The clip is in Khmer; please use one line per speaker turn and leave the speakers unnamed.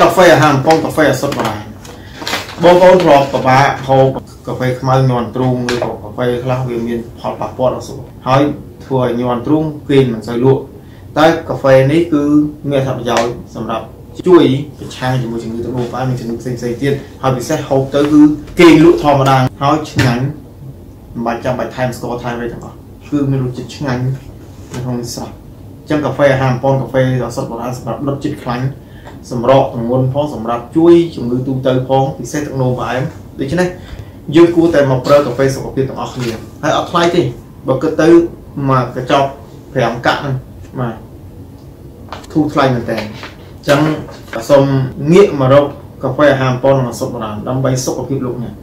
កាហ្វេអាហារកំប៉ុងកាហ្វេអសុទ្ធបុរាណបងប្អូនធ្លាប់ពិបាកហូបកាហ្វេខ្មៅញ័រទ្រូងឬក៏កាហ្វេខ្លះវាមានផលប៉ះពាល់ដល់សុខភាពហើយធ្វើឲ្យញ័រទ្រូងគេមិនសូវលក់តែកាហ្វេនេះគឺមានអត្ថប្រយោជន៍សម្រាប់ជួយប្រឆាំងជាមួយជំងឺទឹកនោមផ្អែមនិងជំងឺផ្សេងៗទៀតហើយពិសេសហូបទៅគឺគេលក់ធម្មតាហើយឆ្ងាញ់មិនបាច់ចាំបាច់ថែមស្ករថែមអីទាំងអស់គឺមានរសជាតិឆ្ងាញ់នៅក្នុងស្រស់អញ្ចឹងកាហ្វេអាហារប៉ុនកាហ្វេដ៏សុទ្ធបុរាណសម្រាប់ដុតជាតិខ្លាញ់ សម្រកទម្ងន់ផងសម្រាប់ជួយជំងឺទូទៅផងពិសេសទឹកនោមផ្អែមដូច្នេះយើងគួរតែមកប្រើកាហ្វេសុខភាពទាំងអស់គ្នាហើយអត់ថ្លៃទេបើគិតទៅមកកញ្ចប់5កាក់ហ្នឹងបាទធូរថ្លៃមែនតើអញ្ចឹងសូមងាកមករកកាហ្វេអាហារប៉ុននិងសុទ្ធបុរាណដើម្បីសុខភាពលោកអ្នក